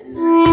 Amen.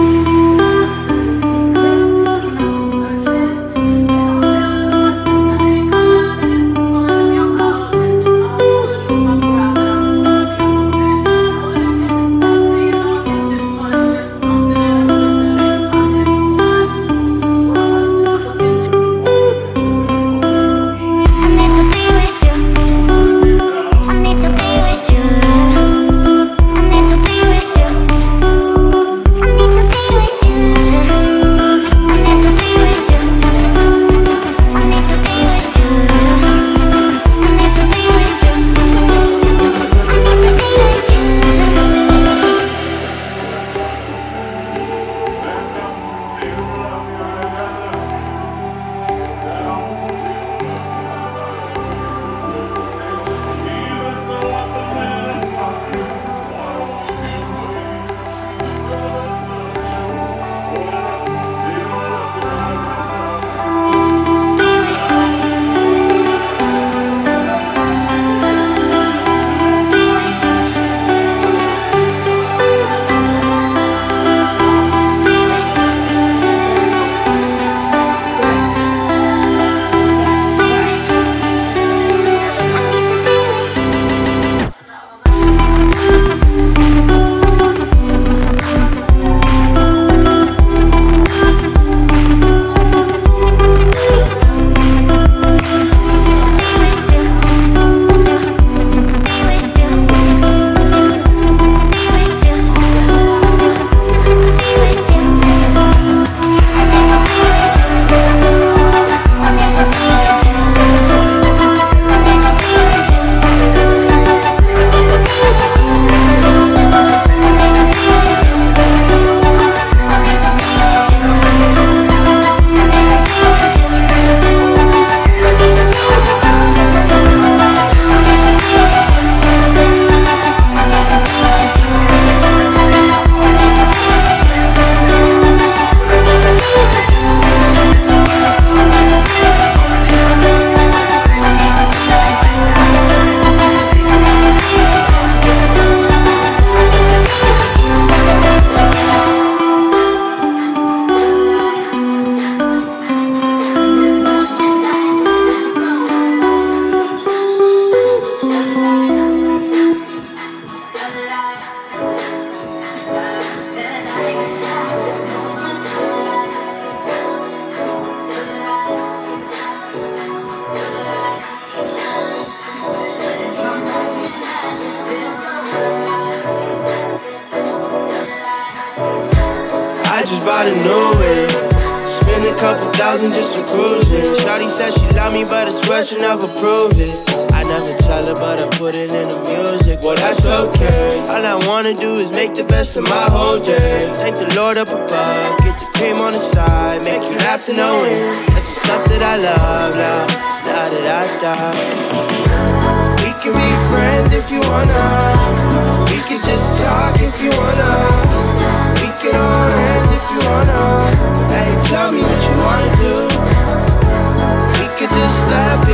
Bought a new whip. Spend a couple thousand just to cruise it. Shawty said she love me, but I swear she never prove it. I never tell her, but I put it in the music. Well, that's okay. All I wanna do is make the best of my whole day. Thank the Lord up above. Get the cream on the side, make you laugh to know it. That's the stuff that I love. Now that I die.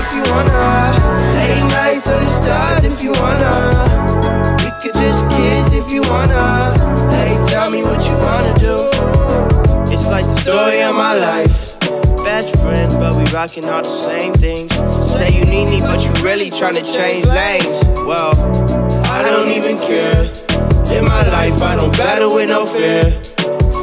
If you wanna. Late nights under stars if you wanna. We could just kiss if you wanna. Hey, tell me what you wanna do. It's like the story of my life. Best friends, but we rocking all the same things. Say you need me, but you really tryna change lanes. Well, I don't even care. Live my life, I don't battle with no fear.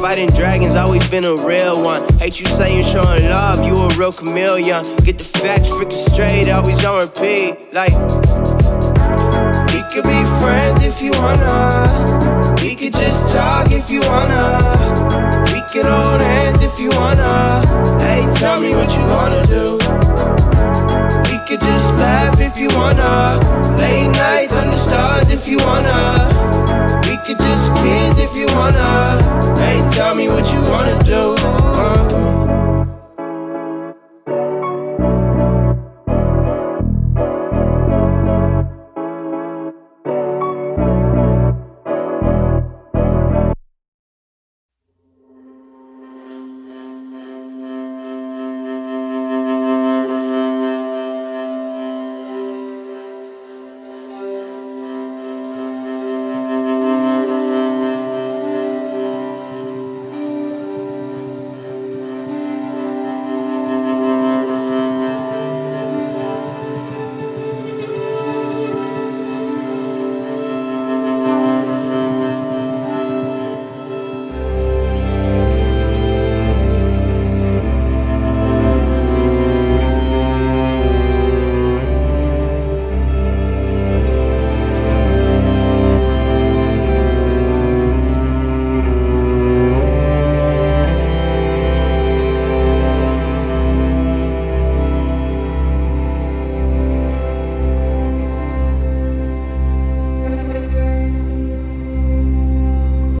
Fighting dragons, always been a real one. Hate you saying showing love, you a real chameleon. Get the facts freaking straight, always on repeat. Like, we could be friends if you wanna. We could just talk if you wanna. We could hold hands if you wanna. Hey, tell me what you wanna do. We could just laugh if you wanna. Late nights under stars if you wanna. We could just kiss if you wanna tell me what you wanna do. Uh.